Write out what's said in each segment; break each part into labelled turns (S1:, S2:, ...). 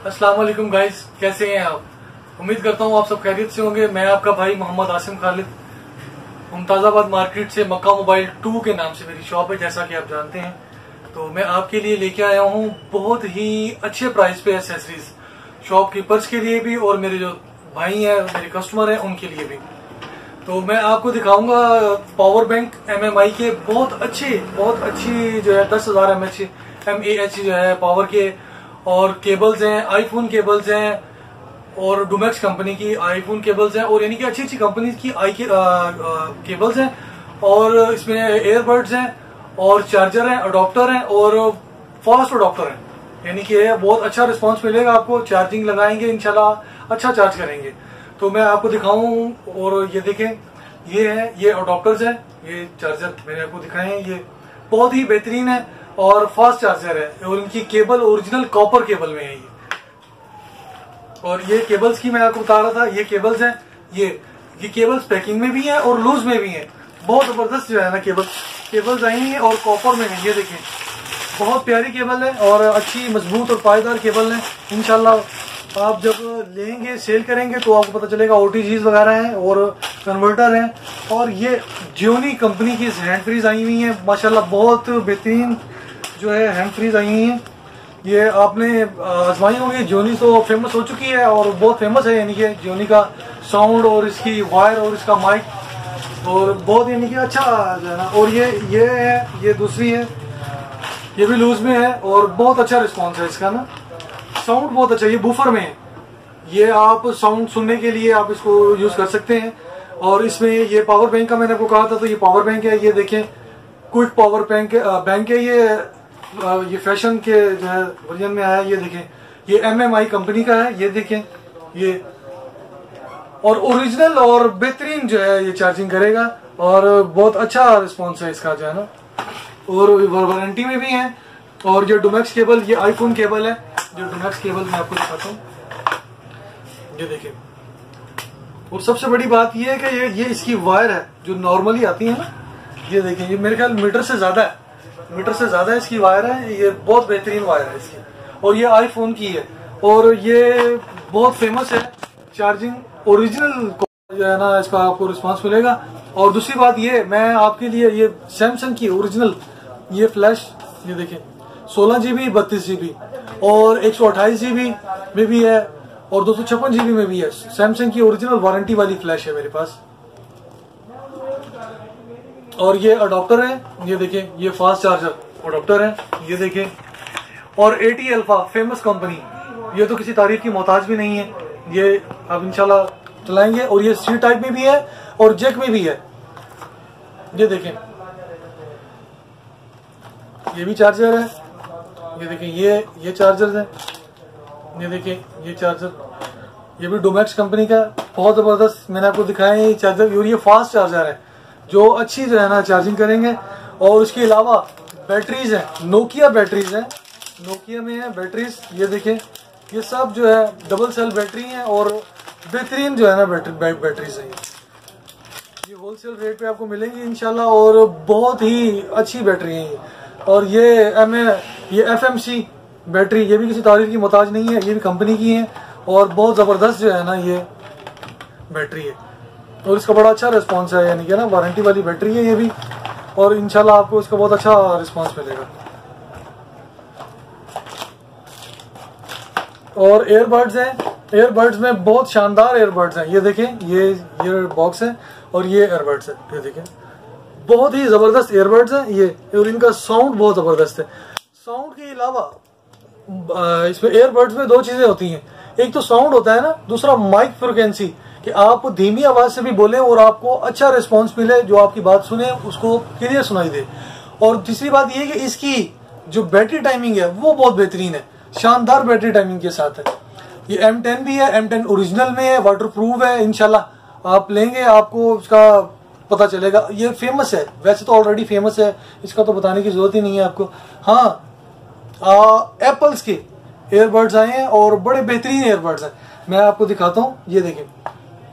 S1: अस्सलाम वालेकुम गाइस कैसे हैं आप? उम्मीद करता हूँ आप सब खैरियत से होंगे। मैं आपका भाई मोहम्मद आसिम खालिद, मुमताजाबाद मार्केट से मक्का मोबाइल टू के नाम से मेरी शॉप है, जैसा कि आप जानते हैं। तो मैं आपके लिए लेके आया हूँ बहुत ही अच्छे प्राइस पे एसेसरीज शॉपकीपर्स के लिए भी और मेरे जो भाई हैं, मेरे कस्टमर हैं, उनके लिए भी। तो मैं आपको दिखाऊँगा पावर बैंक एमएमआई के बहुत अच्छे, बहुत अच्छी जो है, दस हज़ार एम एच एम एच जो है पावर के और केबल्स हैं आईफोन केबल्स हैं और डोमेक्स कंपनी की आईफोन केबल्स हैं और यानी कि अच्छी अच्छी कंपनी की आई के, आ, आ, केबल्स हैं और इसमें एयरबड्स हैं और चार्जर हैं अडोप्टर हैं और फास्ट अडोप्टर हैं। यानी कि बहुत अच्छा रिस्पांस मिलेगा आपको चार्जिंग लगाएँगे इंशाल्लाह अच्छा चार्ज करेंगे। तो मैं आपको दिखाऊँ और ये देखें ये है ये अडोप्टर्स है ये चार्जर मैंने आपको दिखाए हैं ये बहुत ही बेहतरीन है। और फास्ट चार्जर है, और इनकी केबल ओरिजिनल कॉपर केबल में है ये। और ये केबल्स की मैं आपको बता रहा था, ये केबल्स हैं, ये ये केबल्स पैकिंग में भी हैं और लूज में भी है। बहुत ज़बरदस्त जो है ना केबल केबल्स आई हैं और कॉपर में है, ये देखें। बहुत प्यारी केबल है और अच्छी, मज़बूत और पायदार केबल है। इनशाला आप जब लेंगे सेल करेंगे तो आपको पता चलेगा ओ वगैरह हैं और कन्वर्टर हैं। और ये जियोनी कंपनी की हैंड फ्रीज आई हुई है। माशाल्लाह बहुत बेहतरीन जो है हैंड फ्रीज आई हैं। ये आपने आजमाई होगी। जोनी तो फ़ेमस हो चुकी है और बहुत फ़ेमस है, यानी कि जोनी का साउंड और इसकी वायर और इसका माइक और बहुत यानी कि अच्छा है ना, और ये ये है, ये दूसरी है। ये भी लूज में है और बहुत अच्छा रिस्पॉन्स है इसका ना। साउंड बहुत अच्छा ये बूफर में है। ये आप साउंड सुनने के लिए आप इसको यूज़ कर सकते हैं। और इसमें ये पावर बैंक का मैंने आपको कहा था तो ये पावर बैंक है, ये देखें। क्विक पावर बैंक बैंक है ये। ये फ़ैशन के जो है वर्जन में आया, ये देखें। ये एम एम आई कंपनी का है, ये देखें, ये। और ओरिजिनल और बेहतरीन जो है, ये चार्जिंग करेगा, और बहुत अच्छा रिस्पॉन्स है इसका, जो है ना। और वारंटी में भी है, और जो डोमेक्स केबल ये आईफोन केबल है। जो डोमेक्स केबल मैं आपको दिखाता हूँ। ये देखिए और सबसे बड़ी बात ये है कि ये ये इसकी वायर है, जो नॉर्मली आती है ना। ये देखें, ये मेरे ख्याल मीटर से ज़्यादा है। मीटर से ज़्यादा इसकी वायर है, ये बहुत बेहतरीन वायर है इसकी। और ये आईफोन की है। और ये बहुत फ़ेमस है चार्जिंग ओरिजिनल जो है ना, इसका आपको रिस्पांस मिलेगा। और दूसरी बात ये, मैं आपके लिए ये सैमसंग की ओरिजिनल ये फ्लैश ये देखिए सोलह जीबी बत्तीस जीबी और एक सौ अट्ठाईस जीबी में भी है और दो सौ छप्पन जीबी में भी है। सैमसंग की ओरिजिनल वारंटी वाली फ्लैश है मेरे पास। और ये अडोप्टर है। ये देखें, ये फास्ट चार्जर अडोप्टर है। ये देखें। और A T alpha famous company ये तो किसी तारीफ़ की मोहताज भी नहीं है। ये आप इंशाल्लाह चलाएँगे। और ये सी टाइप में भी है और जेक में भी है। ये देखें। ये भी चार्जर है। ये देखें, ये ये चार्जर है। ये देखें, ये चार्जर ये भी डोमेक्स कंपनी का बहुत ज़बरदस्त मैंने आपको दिखाया है ये चार्जर और ये फास्ट चार्जर है। जो अच्छी जो है ना चार्जिंग करेंगे। और उसके अलावा बैटरीज हैं। नोकिया बैटरीज हैं। नोकिया में है बैटरीज ये देखें, ये सब जो है डबल सेल बैटरी हैं और बेहतरीन जो है ना बैटरी बैटरीज हैं ये। होल सेल रेट पे आपको मिलेंगी इनशाला और बहुत ही अच्छी बैटरी है और ये एम ये एफएमसी बैटरी ये भी किसी तारीफ़ की मोहताज नहीं है, ये भी कंपनी की है और बहुत ज़बरदस्त जो है ना ये बैटरी है। और इसका बड़ा अच्छा रिस्पॉन्स है, यानी कि ना वारंटी वाली बैटरी है ये भी, और इनशाला आपको इसका बहुत अच्छा रिस्पॉन्स मिलेगा। और एयरबड्स हैं एयरबड्स में बहुत शानदार एयरबड्स हैं। ये देखें, ये ये बॉक्स है, और ये एयरबड्स है। ये देखें, बहुत ही ज़बरदस्त एयरबड्स हैं ये, और इनका साउंड बहुत ज़बरदस्त है। साउंड के अलावा इसमें एयरबड्स में दो चीज़ें होती हैं। एक तो साउंड होता है ना, दूसरा माइक फ्रिक्वेंसी कि आप धीमी आवाज़ से भी बोले और आपको अच्छा रिस्पॉन्स मिले, जो आपकी बात सुने, उसको क्लियर सुनाई दे। और तीसरी बात यह कि इसकी जो बैटरी टाइमिंग है, वो बहुत बेहतरीन है। शानदार बैटरी टाइमिंग के साथ है। ये M10 भी है M10 ओरिजिनल में है वाटर प्रूफ है इनशाला आप लेंगे, आपको उसका पता चलेगा। ये फ़ेमस है, वैसे तो ऑलरेडी फ़ेमस है, इसका तो बताने की ज़रूरत ही नहीं है आपको। हाँ एप्पल्स के एयरबड्स आए हैं और बड़े बेहतरीन एयरबड्स हैं। मैं आपको दिखाता हूँ, ये देखें।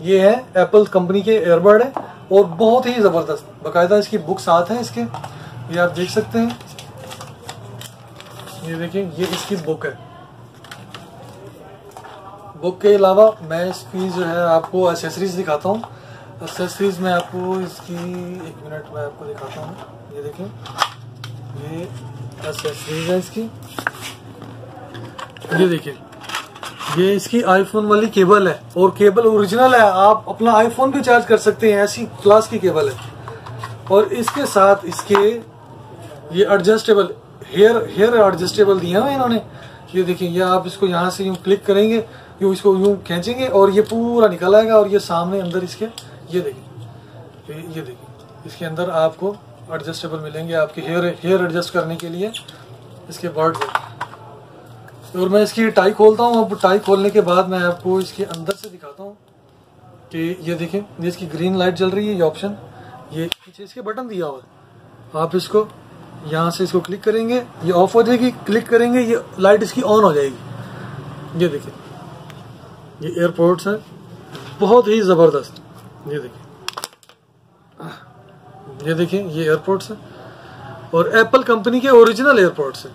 S1: ये है एप्पल कंपनी के एयरबड है और बहुत ही ज़बरदस्त। बाकायदा इसकी बुक साथ है इसके। ये आप देख सकते हैं। ये देखिए ये इसकी बुक है। बुक के अलावा मैं इसकी जो है आपको एसेसरीज दिखाता हूँ। एसेसरीज में आपको इसकी, एक मिनट में आपको दिखाता हूँ। ये देखें, ये एसेसरीज है इसकी। ये देखिए ये इसकी आईफोन वाली केबल है और केबल ओरिजिनल है। आप अपना आईफोन भी चार्ज कर सकते हैं, ऐसी क्लास की केबल है। और इसके साथ इसके ये एडजस्टेबल हेयर हेयर एडजस्टेबल दिया हुआ इन्होंने। ये देखिए, ये आप इसको यहाँ से यूँ क्लिक करेंगे, यूँ इसको यूँ खींचेंगे और ये पूरा निकल आएगा और ये सामने अंदर इसके, ये देखिए ये देखिए, इसके अंदर आपको एडजस्टेबल मिलेंगे आपके हेयर हेयर एडजस्ट करने के लिए। इसके बर्ड और मैं इसकी टाई खोलता हूँ। अब टाई खोलने के बाद मैं आपको इसके अंदर से दिखाता हूँ कि ये देखें, ये इसकी ग्रीन लाइट जल रही है, ये ऑप्शन ये पीछे इसके बटन दिया हुआ है। आप इसको यहाँ से इसको क्लिक करेंगे, ये ऑफ़ हो जाएगी क्लिक करेंगे, ये लाइट इसकी ऑन हो जाएगी। ये देखिए ये एयरपोर्ट्स है। बहुत ही ज़बरदस्त। ये देखिए ये देखिए ये एयरपोर्ट्स है। और एप्पल कंपनी के ओरिजिनल एयरपोर्ट्स हैं।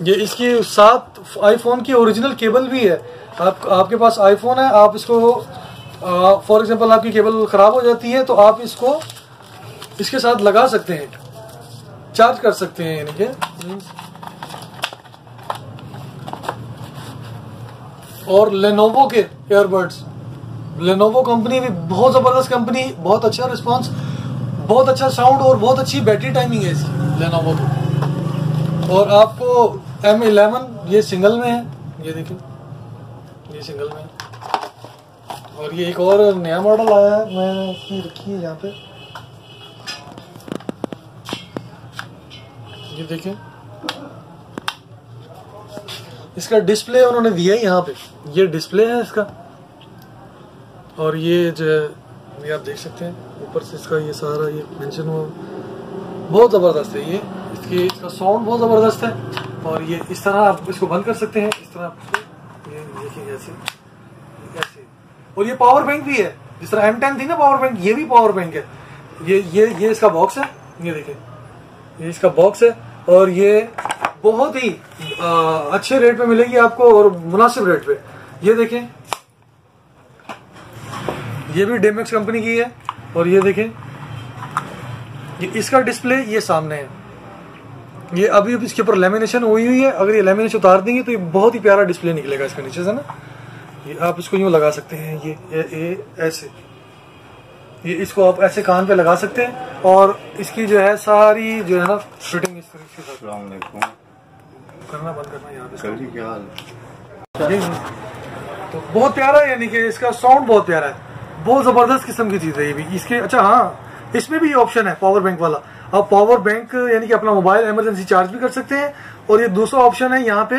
S1: ये इसकी साथ आईफोन की ओरिजिनल केबल भी है। आप, आपके पास आईफोन है, आप इसको फॉर एग्जांपल आपकी केबल खराब हो जाती है तो आप इसको, इसके साथ लगा सकते हैं। चार्ज कर सकते हैं, यानी कि। और लेनोवो के एयरबड्स लेनोवो कंपनी भी बहुत ज़बरदस्त कंपनी बहुत अच्छा रिस्पांस बहुत अच्छा साउंड और बहुत अच्छी बैटरी टाइमिंग है इसकी लेनोवो की। और आपको एम इलेवन ये सिंगल में है। ये देखिए, ये सिंगल में है। और ये एक और नया मॉडल आया है, मैं इसकी रखी है यहाँ पे। ये देखें इसका डिस्प्ले उन्होंने दिया है यहाँ पे। ये डिस्प्ले है इसका। और ये जो है, ये आप देख सकते हैं, ऊपर से इसका ये सारा ये मेंशन हुआ। बहुत ज़बरदस्त है ये। इसकी, इसका साउंड बहुत ज़बरदस्त है। और ये इस तरह आप इसको बंद कर सकते हैं। इस तरह आपको ये देखिए ऐसे ऐसे और ये पावर बैंक भी है। जिस तरह एम टेन थी ना पावर बैंक ये भी पावर बैंक है। ये ये ये इसका बॉक्स है। ये देखिए ये इसका बॉक्स है। और ये बहुत ही आ, अच्छे रेट पे मिलेगी आपको और मुनासिब रेट पे। ये देखें ये भी डेमेक्स कंपनी की है। और ये देखें ये इसका डिस्प्ले ये सामने है। ये अभी अभी इसके ऊपर लेमिनेशन हुई हुई है। अगर ये लेमिनेशन उतार देंगे तो ये बहुत ही प्यारा डिस्प्ले निकलेगा इसके नीचे से ना। ये आप इसको यूँ लगा सकते हैं। ये ये, ये ऐसे। ये इसको आप ऐसे कान पे लगा सकते हैं और इसकी जो है सारी जो है ना फिटिंग इस तरीके से करना बंद करना यहाँ क्या तो बहुत प्यारा है यानी कि इसका साउंड बहुत प्यारा है। बहुत ज़बरदस्त किस्म की चीज़ है ये भी। इसके अच्छा हाँ इसमें भी ऑप्शन है पावर बैंक वाला। आप पावर बैंक यानी कि अपना मोबाइल इमरजेंसी चार्ज भी कर सकते हैं। और ये दूसरा ऑप्शन है यहाँ पे,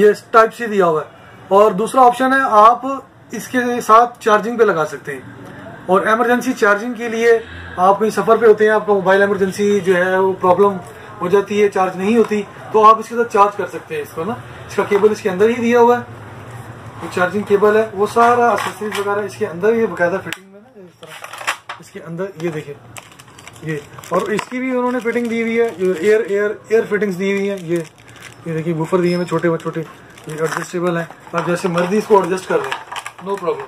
S1: ये टाइप सी दिया हुआ है। और दूसरा ऑप्शन है, आप इसके साथ चार्जिंग पे लगा सकते हैं। और इमरजेंसी चार्जिंग के लिए आप कहीं सफ़र पे होते हैं, आपका मोबाइल इमरजेंसी जो है, वो प्रॉब्लम हो जाती है चार्ज नहीं होती तो आप इसके साथ चार्ज कर सकते हैं इसको, ना? इसका केबल इसके अंदर ही दिया हुआ है। वो चार्जिंग केबल है, वो सारा एसेसरीज वगैरह इसके अंदर ही बकायदा फिटिंग में ना, इस तरह। इसके अंदर, ये देखिए। ये, और इसकी भी उन्होंने फिटिंग दी हुई है एयर एयर एयर फिटिंग्स दी हुई है, ये ये देखिए बुफर दिए हैं, छोटे छोटे, ये एडजस्टेबल है। आप जैसे मर्ज़ी इसको एडजस्ट कर लें नो प्रॉब्लम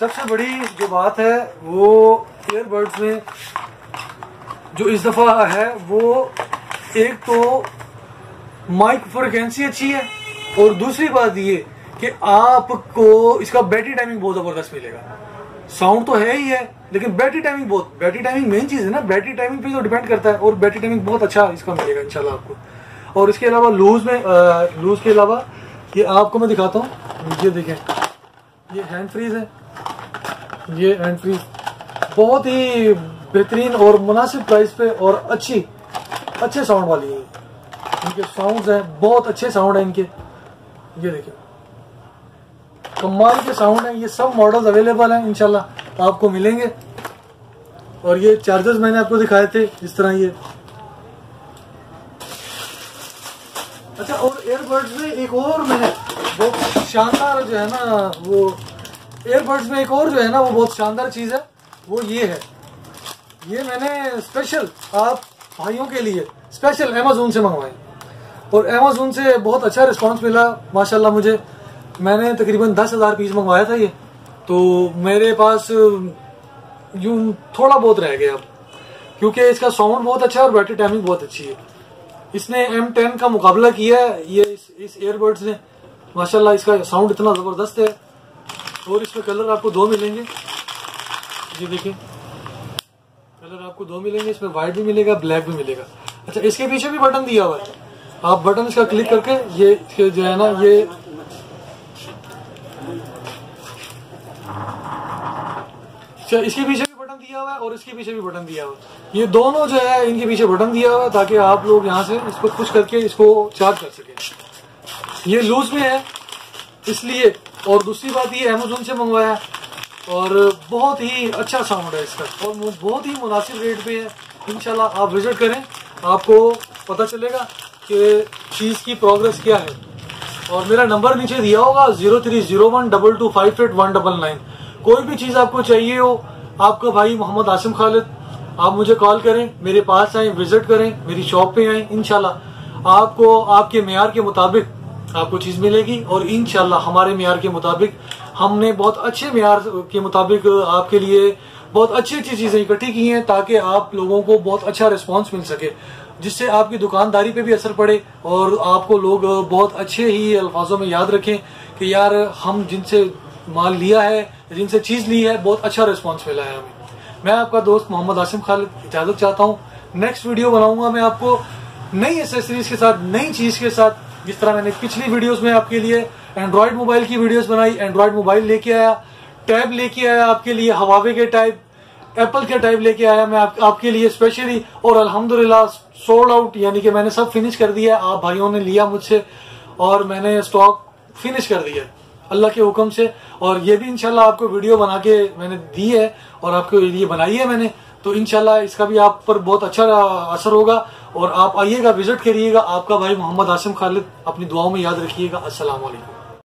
S1: सबसे बड़ी जो बात है, वो एयरबड्स में जो इस दफ़ा है, वो एक तो माइक फ्रिक्वेंसी अच्छी है, और दूसरी बात ये कि आपको इसका बैटरी टाइमिंग बहुत ज़बरदस्त मिलेगा। साउंड तो है ही है, लेकिन बैटरी टाइमिंग बहुत बैटरी टाइमिंग मेन चीज़ है ना बैटरी टाइमिंग पे तो डिपेंड करता है, और बैटरी टाइमिंग बहुत अच्छा इसका मिलेगा इंशाल्लाह आपको। और इसके अलावा लूज में लूज के अलावा, ये आपको मैं दिखाता हूँ, ये देखें, ये हैंड फ्रीज है, ये हैंड फ्रीज बहुत ही बेहतरीन और मुनासिब प्राइस पे और अच्छी, अच्छे साउंड वाली है। इनके साउंड हैं, बहुत अच्छे साउंड है इनके। ये देखिए कमाल के साउंड है, ये सब मॉडल्स अवेलेबल हैं इनशाला आपको मिलेंगे। और ये चार्जर्स मैंने आपको दिखाए थे, इस तरह ये। अच्छा और एयरबड्स में एक और मैंने, बहुत शानदार जो है ना, वो एयरबड्स में एक और जो है ना, वो बहुत शानदार चीज़ है, वो ये है। ये मैंने स्पेशल आप भाइयों के लिए स्पेशल अमेजोन से मंगवाए और अमेजोन से बहुत अच्छा रिस्पांस मिला, माशाल्लाह मुझे। मैंने तकरीबन दस हज़ार पीस मंगवाया था ये। तो मेरे पास यूँ थोड़ा बहुत रह गया। अब क्योंकि इसका साउंड बहुत अच्छा है और बैटरी टाइमिंग बहुत अच्छी है। इसने M10 का मुकाबला किया है ये इस, इस एयरबड्स ने। माशाल्लाह इसका साउंड इतना ज़बरदस्त है। और इसमें कलर आपको दो मिलेंगे। ये देखिए। कलर आपको दो मिलेंगे इसमें व्हाइट भी मिलेगा ब्लैक भी मिलेगा। अच्छा इसके पीछे भी बटन दिया हुआ है। आप बटन इसका क्लिक करके ये जो है ना ये अच्छा इसके पीछे भी बटन दिया हुआ है और इसके पीछे भी बटन दिया हुआ है। ये दोनों जो है, इनके पीछे बटन दिया हुआ है ताकि आप लोग यहाँ से इसको पुश करके इसको चार्ज कर सके। ये लूज में है, इसलिए, और दूसरी बात ये अमेजोन से मंगवाया है, और बहुत ही अच्छा साउंड है इसका, और बहुत ही मुनासिब रेट पे है। इनशाला आप विज़िट करें, आपको पता चलेगा कि चीज़ की प्रोग्रेस क्या है। और मेरा नंबर नीचे दिया होगा zero three zero one double two five eight one double nine कोई भी चीज़ आपको चाहिए हो, आपका भाई मोहम्मद आसिम खालिद, आप मुझे कॉल करें, मेरे पास आए, विज़िट करें, मेरी शॉप पे आए इनशाला आपको, आपके मैार के मुताबिक आपको चीज़ मिलेगी और इनशाला हमारे मैार के मुताबिक हमने बहुत अच्छे मैार के मुताबिक आपके लिए बहुत अच्छी अच्छी चीज़ें इकट्ठी की हैं ताकि आप लोगों को बहुत अच्छा रिस्पांस मिल सके, जिससे आपकी दुकानदारी पे भी असर पड़े और आपको लोग बहुत अच्छे ही अल्फाजों में याद रखें कि यार हम जिनसे माल लिया है जिनसे चीज़ ली है बहुत अच्छा रिस्पॉन्स मिला है हमें। मैं आपका दोस्त मोहम्मद आसिम खालिद इजाज़त चाहता हूँ। नेक्स्ट वीडियो बनाऊँगा मैं आपको नई एसेसरीज के साथ नई चीज़ के साथ जिस तरह मैंने पिछली वीडियोस में आपके लिए एंड्रॉयड मोबाइल की वीडियोस बनाई एंड्रॉयड मोबाइल लेके आया टैब लेके आया आपके लिए हवावे के टाइप एप्पल के टाइप लेके आया मैं आप, आपके लिए स्पेशली और अल्हम्दुलिल्लाह सोल्ड आउट यानी कि मैंने सब फिनिश कर दिया आप भाइयों ने लिया मुझसे और मैंने स्टॉक फिनिश कर दिया अल्लाह के हुक्म से। और ये भी इनशाला आपको वीडियो बना के मैंने दी है और आपको ये बनाई है मैंने। तो इनशाला इसका भी आप पर बहुत अच्छा असर होगा। और आप आइएगा विज़िट करिएगा। आपका भाई मोहम्मद आसिम खालिद अपनी दुआओं में याद रखिएगा। वालेकुम